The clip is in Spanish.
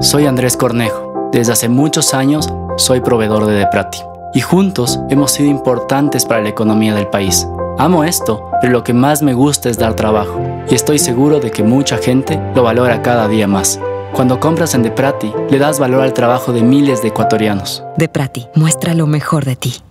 Soy Andrés Cornejo. Desde hace muchos años soy proveedor de Deprati. Y juntos hemos sido importantes para la economía del país. Amo esto, pero lo que más me gusta es dar trabajo. Y estoy seguro de que mucha gente lo valora cada día más. Cuando compras en Deprati, le das valor al trabajo de miles de ecuatorianos. Deprati, muestra lo mejor de ti.